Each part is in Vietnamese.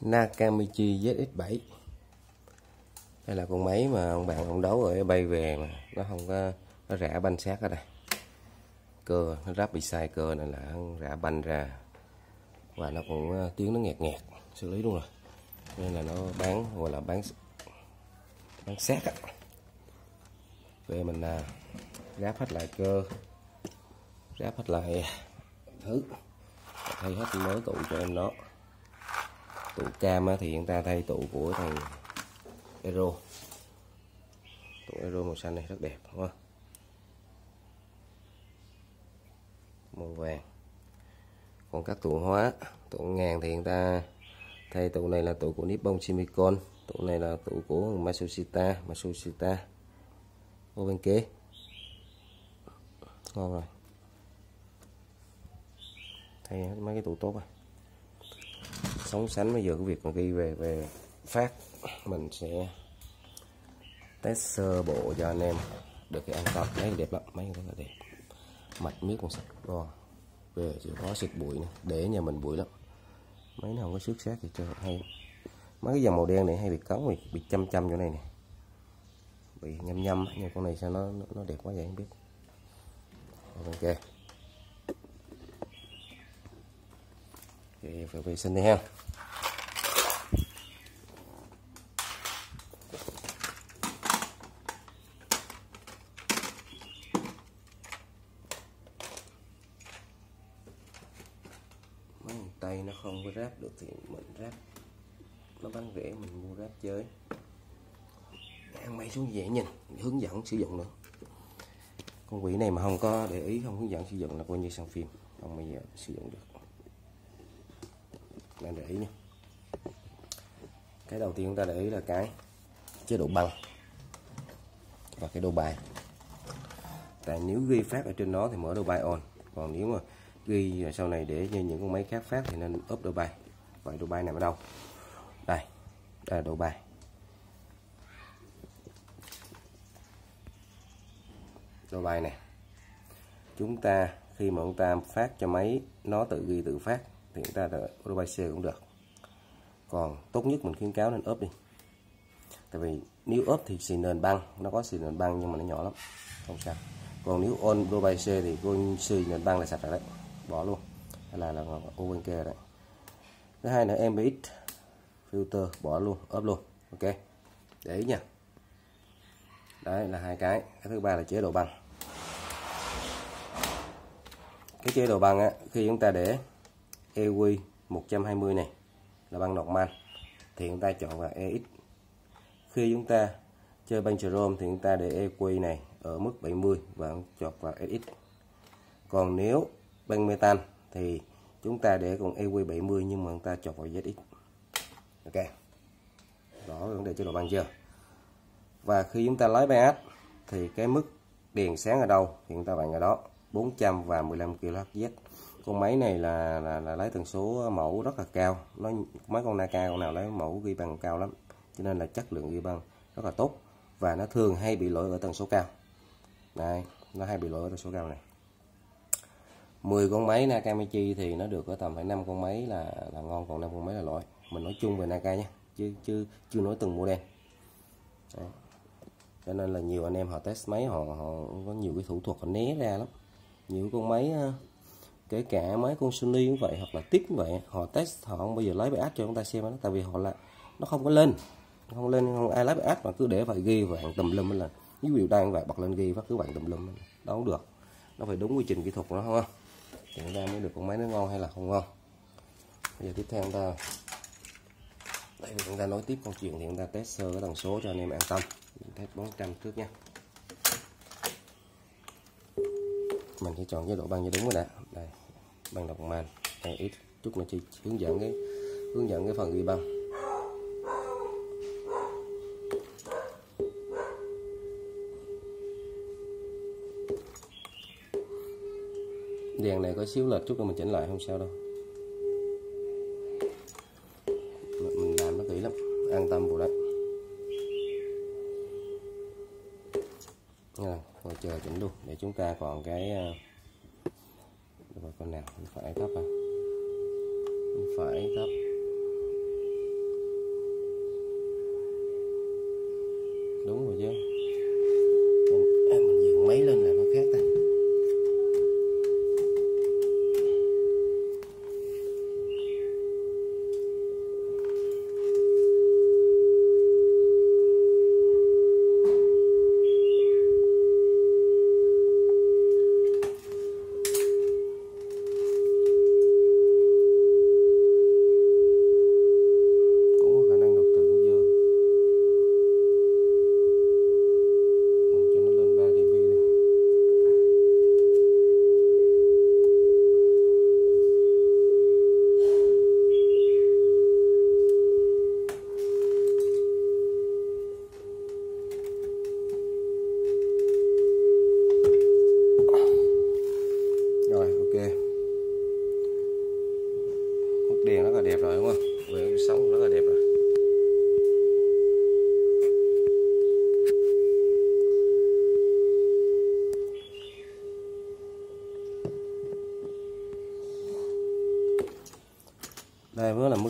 Nakamichi ZX7 đây là con máy mà ông bạn ông đấu ở bay về mà nó không có, nó rã banh sát ở đây. Cơ, nó ráp bị sai cơ này là rã banh ra. Và nó cũng ờ, tiếng nó nghẹt nghẹt, xử lý luôn rồi. Nên là nó bán, gọi là bán bán xét á. Về mình là ráp hết lại cơ, ráp hết lại thứ. Thay hết mới tụ cho em nó tụ cam thì chúng ta thay tụ của thằng Euro tụ Euro màu xanh này rất đẹp, đúng không? Màu vàng. Còn các tụ hóa, tụ ngàn thì chúng ta thay tụ này là tụ của Nippon chimicon tụ này là tụ của Matsushita Matsushita. Ô, bên kế. Ngon rồi. Thay mấy cái tụ tốt rồi sống sánh bây giờ cái việc mà ghi về về phát mình sẽ test sơ bộ cho anh em được cái an toàn. Máy đẹp lắm mấy rất là đẹp. Mặt miết còn sạch ngon về chỉ có xịt bụi này. để nhà mình bụi lắm. Mấy nó không có xước sát gì cho hay. Mấy cái dòng màu đen này hay bị cấn bị, bị chăm chăm chỗ này nè. Bị nhâm nhâm nhưng con này sao nó nó đẹp quá vậy không biết. Ok. Thì phải vệ sinh đi ha mấy tay nó không có ráp được thì mình ráp nó bán rẻ mình mua ráp chơi. Ăn máy xuống dễ nhìn, hướng dẫn sử dụng nữa. Con quỷ này mà không có để ý, không hướng dẫn sử dụng là coi như sang phim. Không bao giờ sử dụng được. Nên để ý nha. Cái đầu tiên chúng ta để ý là cái chế độ băng và cái đồ bài. Tại nếu ghi phát ở trên đó thì mở đồ bài on. Còn nếu mà ghi sau này để như những con máy khác phát thì nên ốp đầu bài. Vậy đầu bài nằm ở đâu? Đây đây là đầu bài. Đầu bài này chúng ta, khi mà chúng ta phát cho máy, nó tự ghi tự phát thì chúng ta đỡ bài C cũng được. Còn tốt nhất mình khuyến cáo nên ốp đi. Tại vì nếu ốp thì xì nền băng, nó có xì nền băng nhưng mà nó nhỏ lắm. Không sao. Còn nếu on đô bay C thì con xì nền băng là sạch rồi đấy bỏ luôn. Hay là là ô bên kia đấy. Thứ hai là MBX filter, bỏ luôn ốp luôn. Ok. Để ý nha. Đấy, là hai cái. Cái thứ ba là chế độ băng. Cái chế độ băng á, khi chúng ta để EQ 120 này, là băng normal, thì chúng ta chọn vào EX khi chúng ta chơi băng chrome thì chúng ta để EQ này ở mức 70 và chọn vào EX còn nếu băng metan thì chúng ta để còn EQ 70 nhưng mà chúng ta chọc vào ZX ok. Đó vấn đề chế độ băng chưa? Và khi chúng ta lấy áp thì cái mức đèn sáng ở đâu? Thì chúng ta bạn ở đó 400 và 15 kHz con máy này là, là, là lấy tần số mẫu rất là cao. Nó mấy con Naka con nào lấy mẫu ghi bằng cao lắm. Cho nên là chất lượng ghi băng rất là tốt. Và nó thường hay bị lỗi ở tần số cao. Đây nó hay bị lỗi ở tần số cao này. 10 con máy Nakamichi thì nó được ở tầm phải 5 con máy là là ngon còn 5 con máy là lỗi mình nói chung về Naka nhé chứ chứ chưa nói từng model. Đấy. cho nên là nhiều anh em họ test máy họ, họ có nhiều cái thủ thuật họ né ra lắm. Nhiều con máy ờ, kể cả máy con Sony cũng vậy hoặc là tiếp cũng vậy họ test họ không bao giờ lấy bài áp cho chúng ta xem nó tại vì họ là nó không có lên. Không lên không ai lấy bài áp mà cứ để phải ghi vạn tùm lum là ví dụ đang vậy bật lên ghi và cứ bạn tùm lum đó không được. Nó phải đúng quy trình kỹ thuật của nó không? Thì chúng ta mới được con máy nó ngon hay là không ngon. Bây giờ tiếp theo chúng ta đây, chúng ta nói tiếp câu chuyện thì chúng ta test sơ cái tần số cho anh em an tâm. Test 400 trước nha. Mình sẽ chọn chế độ băng cho đúng rồi đã đây, băng đọc màn đây ít chút mình chỉ hướng dẫn cái hướng dẫn cái phần ghi băng đèn này có xíu lệch chút nữa mình chỉnh lại, không sao đâu. Mình làm nó kỹ lắm, an tâm vụ đấy. Rồi chờ chỉnh luôn, để chúng ta còn cái ờ, được con nào phải thấp à? Phải thấp.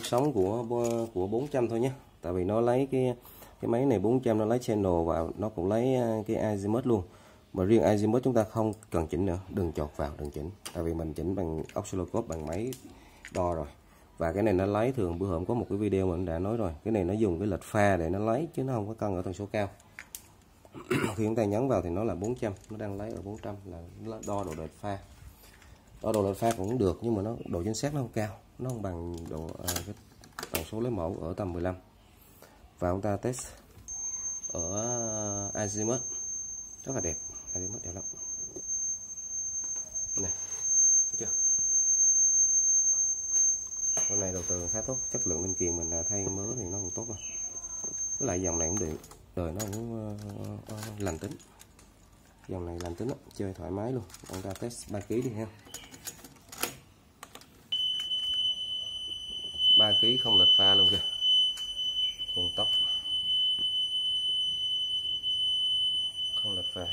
Mức sóng của của 400 thôi nhé. Tại vì nó lấy cái cái máy này 400 nó lấy channel và nó cũng lấy ờ, cái azimuth luôn. Mà riêng azimuth chúng ta không cần chỉnh nữa. Đừng chọt vào, đừng chỉnh. Tại vì mình chỉnh bằng oscilloscope, bằng máy đo rồi. Và cái này nó lấy, thường bữa hôm có một cái video mình đã nói rồi. Cái này nó dùng cái lệch pha để nó lấy, chứ nó không có cân ở tần số cao. Khi chúng ta nhấn vào thì nó là 400 nó đang lấy ở 400 là đo độ lệch pha. Đo độ lệch pha cũng được, nhưng mà nó độ chính xác nó không cao nó không bằng độ à, cái tần số lấy mẫu ở tầm 15 và chúng ta test ở azimuth. Rất là đẹp azimuth đẹp lắm. Này chưa? Con này đầu tư khá tốt chất lượng linh kiện mình à, thay mớ thì nó cũng tốt rồi. Với lại dòng này cũng được đời nó cũng uh, uh, lành tính. Dòng này lành tính đó, chơi thoải mái luôn. Chúng ta test 3 kg đi ha. 3 kg không lệch pha luôn kìa. Con tóc. Không lệch pha.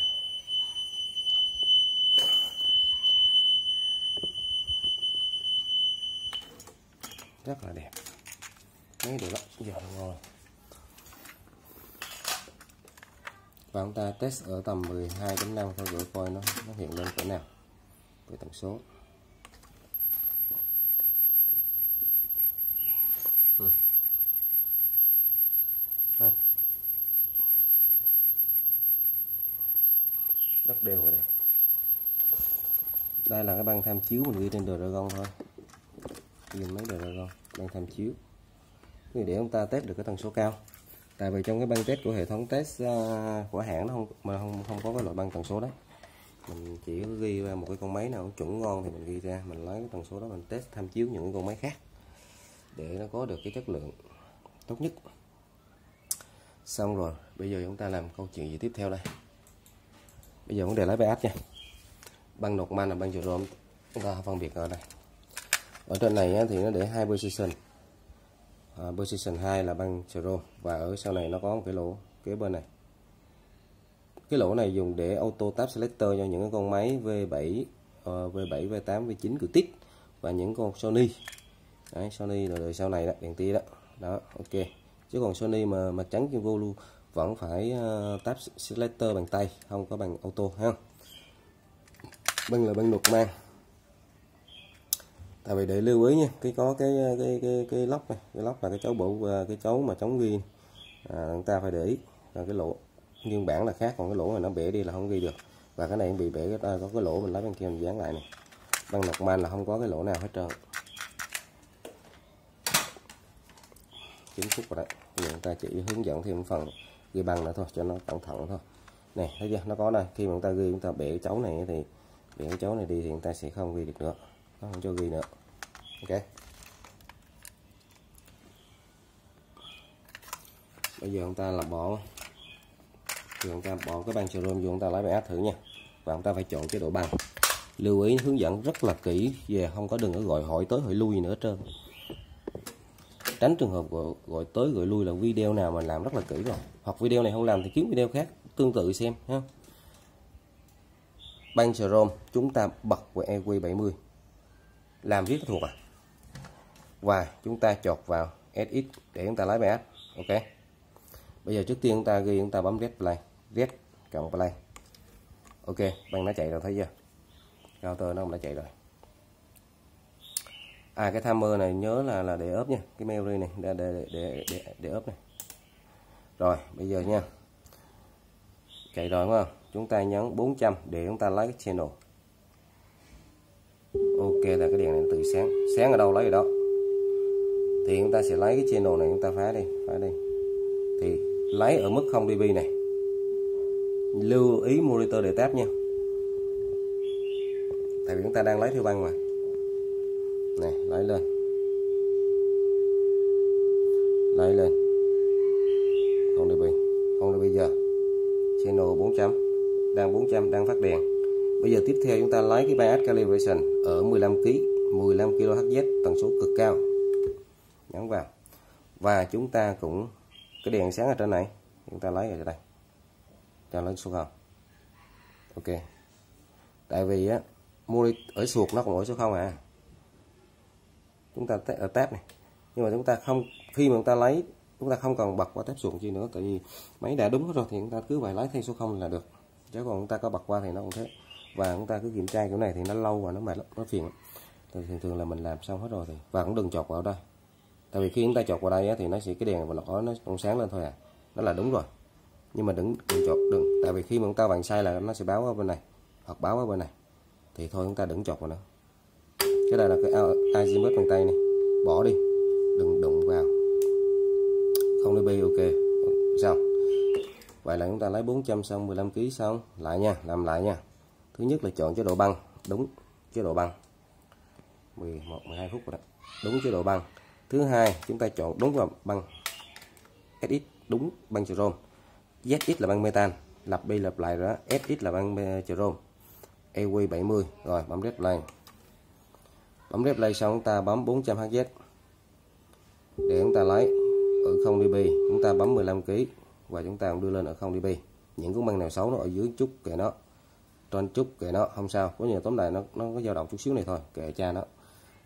Rất là đẹp. Mấy được lắm giờ ngon. Và chúng ta test ở tầm 12.5 thôi để coi nó nó hiện lên cỡ nào. Với tần số. Rất đều và đẹp đây là cái băng tham chiếu mình ghi trên đồ Dragon thôi. Nhìn mấy đồ Dragon băng tham chiếu. Để chúng ta test được cái tần số cao. Tại vì trong cái băng test của hệ thống test à, của hãng nó không, mà không không có cái loại băng tần số đấy mình chỉ ghi ra một cái con máy nào chuẩn ngon thì mình ghi ra. Mình lấy cái tần số đó mình test tham chiếu những cái con máy khác để nó có được cái chất lượng tốt nhất. Xong rồi, bây giờ chúng ta làm câu chuyện gì tiếp theo đây? Bây giờ vấn đề lấy bài áp nha. Băng nột man là băng chịu rôm chúng ta phân biệt ở đây. Ở trên này thì nó để hai position. À, position 2 là băng chịu rôm và ở sau này nó có một cái lỗ kế bên này. Cái lỗ này dùng để auto tab selector cho những con máy V7 uh, V7 V8 V9 cự tiết và những con Sony. Đấy, Sony là đời sau này đó đèn tia đó. Đó ok. Chứ còn Sony mà mặt trắng kim vô luôn vẫn phải ờ, tap selector bằng tay không có bằng auto ha. Bên là bên nục mang. Tại vì để lưu ý nha cái có cái ờ, cái cái cái lóc này cái lóc là cái chấu bộ ờ, cái chấu mà chống ghi à, chúng ta phải để ý. Là cái lỗ nguyên bản là khác còn cái lỗ này nó bể đi là không ghi được. Và cái này bị bể à, có cái lỗ mình lấy bên kia mình dán lại này băng nọc man là không có cái lỗ nào hết trơn. Chính phút rồi đấy chúng ta chỉ hướng dẫn thêm phần ghi bằng nữa thôi, cho nó cẩn thận thôi. Này thấy chưa? Nó có đây. Khi mà chúng ta ghi chúng ta bẻ cái chấu này thì bẻ cái chấu này đi thì chúng ta sẽ không ghi được nữa. Nó không cho ghi nữa. Ok. Bây giờ chúng ta là bỏ chúng ta bỏ cái băng chrome vô chúng ta lấy bài áp thử nha. Và chúng ta phải chọn chế độ băng lưu ý, hướng dẫn rất là kỹ về, không có đừng có gọi hỏi tới, hỏi lui nữa trơn tránh trường hợp gọi, gọi tới gọi lui là video nào mà làm rất là kỹ rồi. Hoặc video này không làm thì kiếm video khác tương tự xem ha. Băng chrome chúng ta bật vào EQ70 làm viết thuộc à? Và chúng ta chọt vào SX để chúng ta lấy bài áp ok? Bây giờ trước tiên chúng ta ghi chúng ta bấm red play red cộng play. Ok băng nó chạy rồi thấy chưa? Router nó cũng đã chạy rồi à cái timer này nhớ là là để ốp nha. Cái memory này để để để để, để ốp này. Rồi bây giờ nha. Chạy rồi đúng không? Chúng ta nhấn 400 để chúng ta lấy cái channel. Ok là cái đèn này tự sáng. Sáng ở đâu lấy ở đó? Thì chúng ta sẽ lấy cái channel này chúng ta phá đi phá đi. Thì lấy ở mức 0 dB này. Lưu ý monitor để tab nha. Tại vì chúng ta đang lấy theo băng mà này lấy lên. Lấy lên. Không được bình, không được bây giờ. Channel 400 đang 400 đang phát đèn. Bây giờ tiếp theo chúng ta lấy cái bias calibration ở 15 kg 15 kHz tần số cực cao. Nhấn vào. Và chúng ta cũng cái đèn sáng ở trên này chúng ta lấy ở đây. Cho lên số 0 ok. Tại vì á ở suột nó còn ở số 0 à chúng ta ở ờ, tab này. Nhưng mà chúng ta không khi mà chúng ta lấy chúng ta không cần bật qua tép xuống chi nữa tại vì máy đã đúng rồi thì chúng ta cứ vậy lấy thay số không là được. Chứ còn chúng ta có bật qua thì nó cũng thế. Và chúng ta cứ kiểm tra kiểu này thì nó lâu và nó mệt lắm nó phiền lắm. Thì thường thường là mình làm xong hết rồi thì và cũng đừng chọt vào đây. Tại vì khi chúng ta chọt vào đây á, thì nó sẽ cái đèn và lọ nó cũng sáng lên thôi à. Nó là đúng rồi. Nhưng mà đừng đừng chọt đừng. Tại vì khi mà chúng ta vặn sai là nó sẽ báo ở bên này hoặc báo ở bên này. Thì thôi chúng ta đừng chọt vào nữa cái này là cái azimuth bằng tay này. Bỏ đi. Đừng đụng vào. Không đi bi, ok. Xong. Vậy là chúng ta lấy 400 xong 15 kg xong. Lại nha, làm lại nha. Thứ nhất là chọn chế độ băng. Đúng chế độ băng. 11 12 phút rồi đó. Đúng chế độ băng. Thứ hai, chúng ta chọn đúng vào băng. SX đúng băng chrome. ZX là băng metan. Lặp đi lặp lại rồi đó. SX là băng ờ, chrome. EQ 70 rồi, bấm red bấm replay xong chúng ta bấm 400 Hz để chúng ta lấy ở 0 dB chúng ta bấm 15 kg và chúng ta cũng đưa lên ở 0 dB. Những cuốn băng nào xấu nó ở dưới chút kệ nó trên chút kệ nó không sao. Có nhiều tóm lại nó nó có dao động chút xíu này thôi kệ cha nó.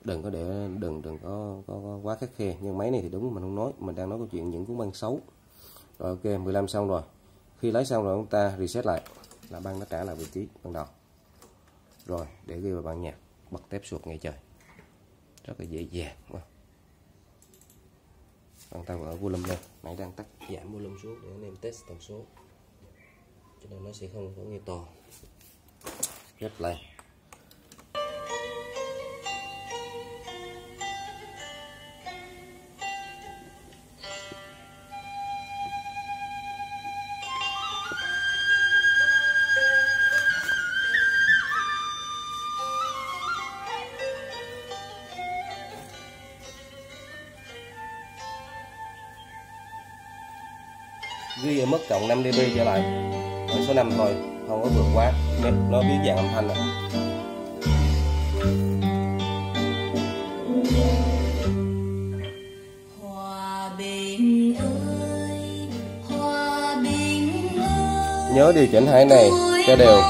Đừng có để đừng đừng có, có, có quá khắc khe. Nhưng máy này thì đúng mình không nói. Mình đang nói câu chuyện những cuốn băng xấu. Rồi ok 15 xong rồi. Khi lấy xong rồi chúng ta reset lại. Là băng nó trả lại vị trí ban đầu. Rồi để ghi vào bản nhạc bật tép suột ngay trời rất là dễ dàng bạn ta ở volume lên nãy đang tắt giảm volume xuống để anh em test tần số. Cho nên nó sẽ không có nghe to. Rất là. Cộng 5 dB trở lại. Ở số 5 thôi không có vượt quá. Nếu nó biến dạng âm thanh rồi nhớ điều chỉnh hai này cho đều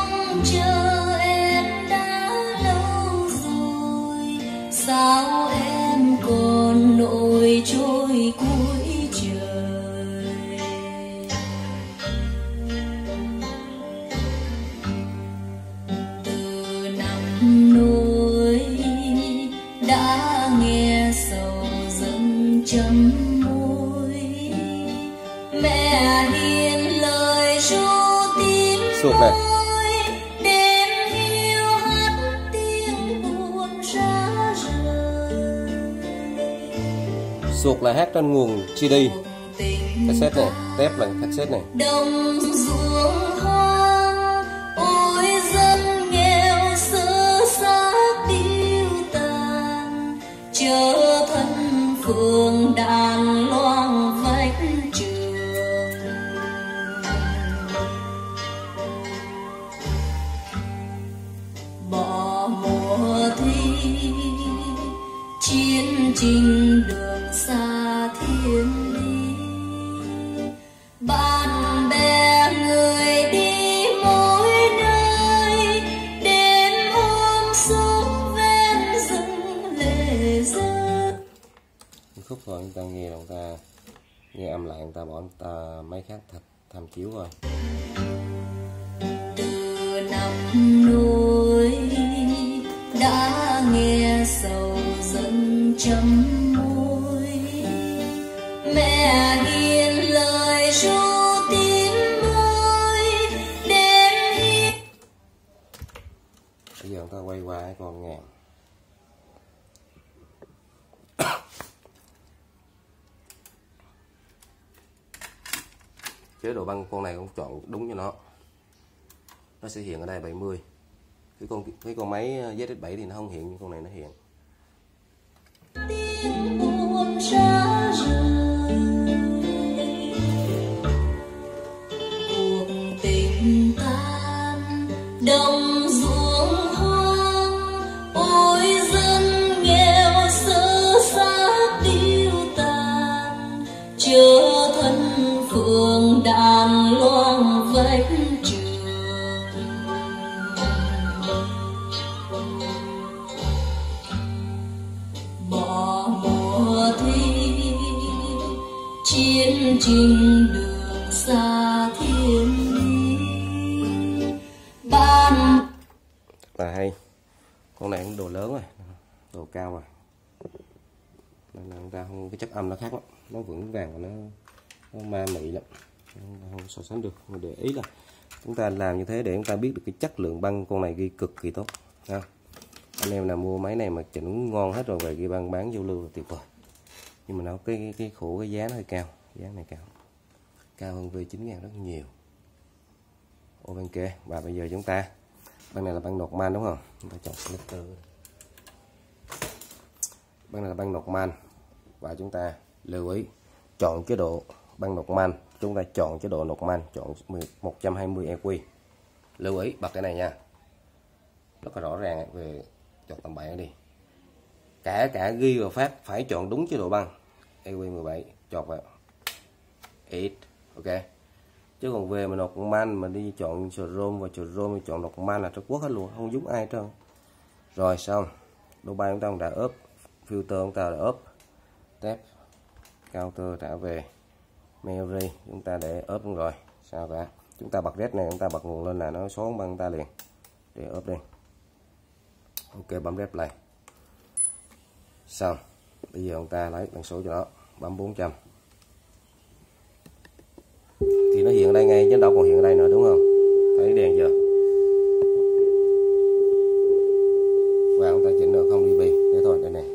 Suột là hát trên nguồn CD cassette này, tép là cassette này. Đồng ruộng hoang ôi dân nghèo sơ xác điêu tàn chờ thân phường khúc rồi chúng ta nghe là chúng ta nghe âm lại chúng ta bỏ chúng ta máy khác thật tham chiếu rồi. Từ năm núi đã nghe sầu dâng chấm môi mẹ hiền lời ru tím môi đêm bây giờ chúng ta quay qua cái con ngàn chế độ băng con này cũng chọn đúng cho nó. Nó sẽ hiện ở đây 70 cái con cái con máy ờ, ZX7 thì nó không hiện nhưng con này nó hiện. Là hay. Con này cũng đồ lớn rồi đồ cao rồi. Nên là ra ta không cái chất âm nó khác lắm. Nó vững vàng và nó, nó ma mị lắm. Không so sánh được. Mà để ý là chúng ta làm như thế để chúng ta biết được cái chất lượng băng con này ghi cực kỳ tốt. Ha anh em nào mua máy này mà chỉnh ngon hết rồi về ghi băng bán vô lưu là tuyệt vời. Nhưng mà nó cái cái, cái khổ cái giá nó hơi cao. Giá này cao. Cao hơn V9000 rất nhiều. Ok và bây giờ chúng ta băng này là băng nọc man đúng không? Chúng ta chọn selector băng này là băng nọc man và chúng ta lưu ý, chọn chế độ băng nọc man chúng ta chọn chế độ nọc man chọn 120 EQ lưu ý, bật cái này nha. Rất là rõ ràng về chọn tầm bảy đi. Cả cả ghi và phát, phải chọn đúng chế độ băng. EQ 17 chọn vào. 8 ok chứ còn về mà nọc man mà đi chọn Chrome và Chrome chọn nọc man là Trung Quốc hết luôn, không giúp ai trơn. Rồi, xong. Đô bay chúng ta đã ốp filter chúng ta đã ốp tép counter trả về. Memory chúng ta để ốp rồi. Sao cả chúng ta bật red này, chúng ta bật nguồn lên là nó số bằng ta liền. Để ốp đi. Ok, bấm red play. Xong. Bây giờ chúng ta lấy bằng số cho nó. Bấm 400 trăm nó hiện ở đây ngay chứ đâu còn hiện ở đây nữa đúng không? Thấy đèn chưa? Và chúng ta chỉnh được không dB thế thôi đây này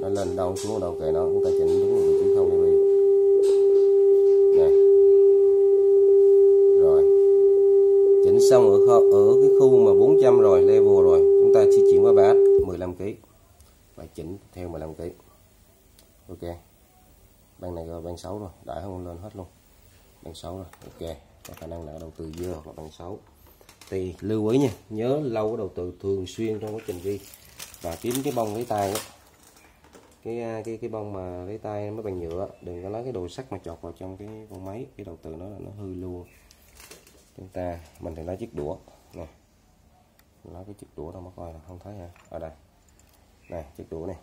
nó lên đâu xuống đâu kệ nó chúng ta chỉnh đúng vị trí không dB này rồi. Chỉnh xong ở kho, ở cái khu mà 400 rồi level rồi chúng ta chỉ chuyển qua bát 15 kg và chỉnh theo 15 kg ok. Ban này rồi ban 6 rồi đã không lên hết luôn bằng 6 rồi, ok. Có khả năng là đầu tư dưa hoặc là bằng 6 thì lưu ý nha, nhớ lâu đầu tư thường xuyên trong quá trình ghi và kiếm cái bông lấy tay đó. cái à, cái cái bông mà lấy tay mới bằng nhựa, đừng có lấy cái đồ sắt mà chọt vào trong cái con máy. Cái đầu tư nó là nó hư luôn. Chúng ta, mình thì lấy chiếc đũa. Nè, lấy cái chiếc đũa đâu mà coi là không thấy hả? Ở đây. Này chiếc đũa này.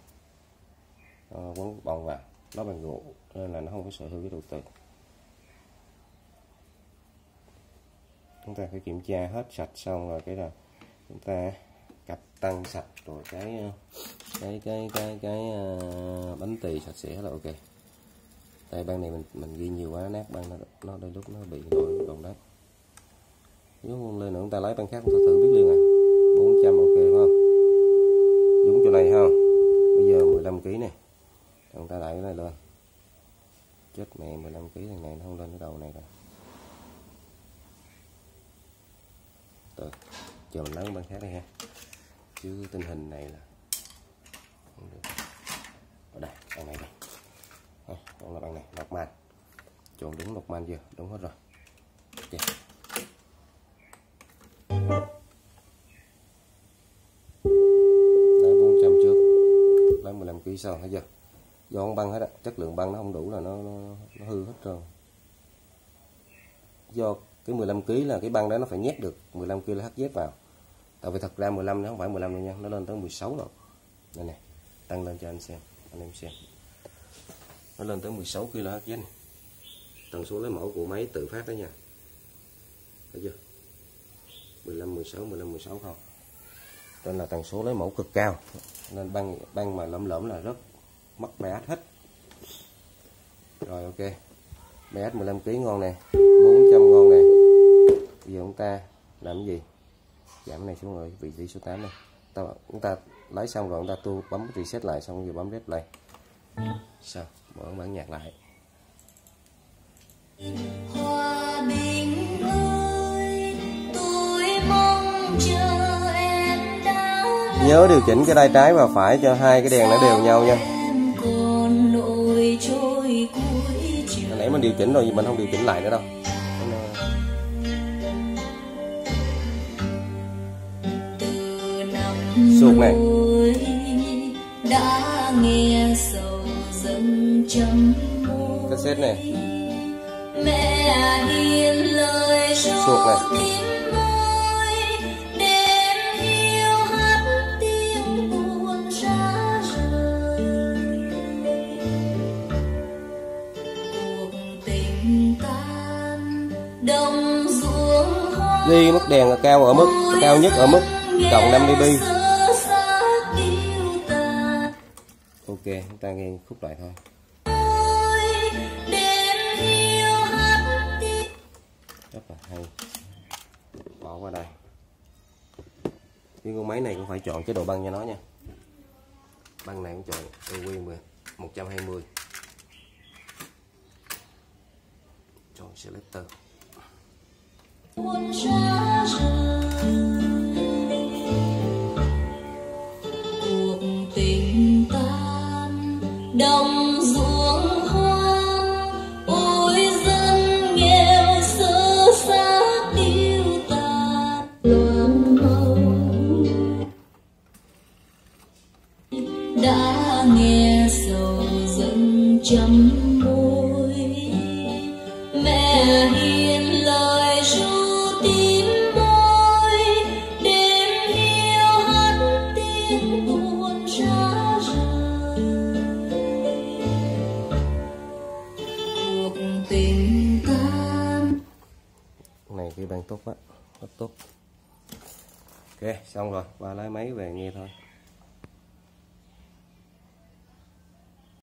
Nó quấn bông vào. Nó bằng gỗ nên là nó không có sợ hư cái đầu tư. Chúng ta phải kiểm tra hết sạch xong rồi cái là chúng ta cặp tăng sạch rồi cái ờ, cái cái cái cái uh, bánh tì sạch sẽ là ok. Đây ban này mình mình ghi nhiều quá nát ban nó, nó đôi lúc nó bị nổi đồng đất nếu không lên nữa chúng ta lấy ban khác chúng ta thử biết liền à. 400 ok đúng không? Đúng chỗ này không? Bây giờ 15 kg này chúng ta đẩy cái này lên. Chết mẹ 15 kg thằng này nó không lên cái đầu này rồi. Rồi chờ mình nắng bên khác đây ha. Chứ tình hình này là không được. Ở đây con này đây. Ờ, à, còn là bằng này lọc man. Chọn đúng lọc man chưa? Đúng hết rồi. Ok. Lấy 400 trước. Lấy 15 kg sau thấy chưa? Do con băng hết á chất lượng băng nó không đủ là nó, nó, nó hư hết trơn. Do cái 15 kg là cái băng đó nó phải nhét được. 15 kg HZ vào. Tại vì thật ra 15 nó không phải 15 đâu nha. Nó lên tới 16 rồi. Đây này tăng lên cho anh xem. Anh em xem. Nó lên tới 16 kg HZ này tần số lấy mẫu của máy tự phát đó nha. Thấy chưa? 15 16 15 16 không? Nên là tần số lấy mẫu cực cao. Nên băng băng mà lõm lõm là rất mất BH hết. Rồi, ok. BH 15 kg ngon nè. 400 ngon nè bây giờ chúng ta làm cái gì? Giảm này xuống rồi vị trí số 8 này. Ta chúng ta lấy xong rồi chúng ta tu bấm reset lại xong rồi bấm replay. Sao? Mở bản nhạc lại. Hòa bình ơi, tôi mong chờ em đã nhớ điều chỉnh cái tay trái và phải cho hai cái đèn nó đều nhau nha. Hồi nãy mình điều chỉnh rồi mình không điều chỉnh lại nữa đâu sục này. Đã nghe sầu dâng chấm cassette này. Mẹ hiền lời sục này. Ghi mức đèn là cao ở mức cao nhất ở mức cộng 5 dB. chúng ta nghe khúc lại thôi. Rất là hay. Bỏ qua đây. Nhưng con máy này cũng phải chọn chế độ băng cho nó nha. Băng này cũng chọn EQ 10 120 chọn selector. đồng